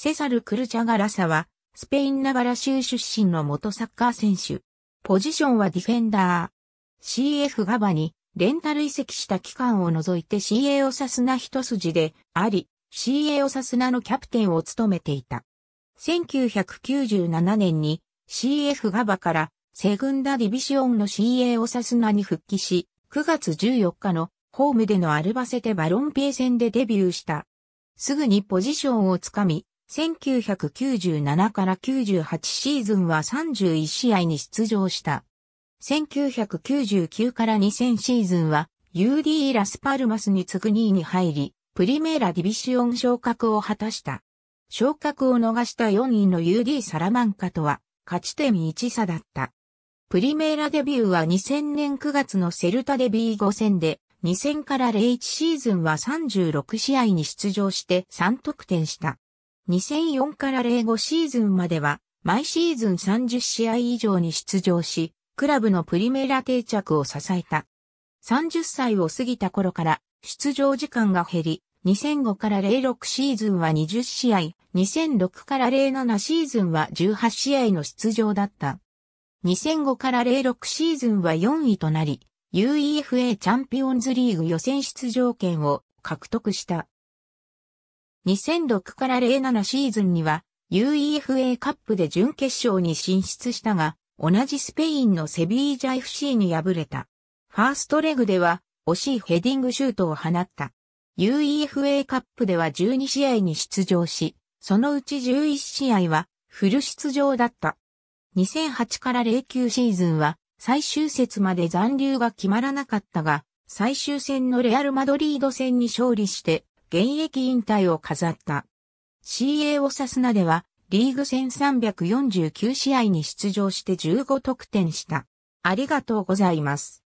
セサル・クルチャガラサは、スペインナバラ州出身の元サッカー選手。ポジションはディフェンダー。CF ガバに、レンタル移籍した期間を除いて CA オサスナ一筋であり、CA オサスナのキャプテンを務めていた。1997年に CF ガバからセグンダディビシオンの CA オサスナに復帰し、9月14日のホームでのアルバセテバロンピエ戦でデビューした。すぐにポジションをつかみ、1997から98シーズンは31試合に出場した。1999から2000シーズンは UD ラスパルマスに次ぐ2位に入り、プリメーラディビシオン昇格を果たした。昇格を逃した4位の UD サラマンカとは勝ち点1差だった。プリメーラデビューは2000年9月のセルタデビー5戦で2000から01シーズンは36試合に出場して3得点した。2004から05シーズンまでは毎シーズン30試合以上に出場し、クラブのプリメラ定着を支えた。30歳を過ぎた頃から出場時間が減り、2005から06シーズンは20試合、2006から07シーズンは18試合の出場だった。2005から06シーズンは4位となり、UEFA チャンピオンズリーグ予選出場権を獲得した。2006から07シーズンには UEFA カップで準決勝に進出したが、同じスペインのセビージャ FC に敗れた。ファーストレグでは惜しいヘディングシュートを放った。UEFA カップでは12試合に出場し、そのうち11試合はフル出場だった。2008から09シーズンは最終節まで残留が決まらなかったが、最終戦のレアルマドリード戦に勝利して現役引退を飾った。CA オサスナではリーグ戦349試合に出場して15得点した。ありがとうございます。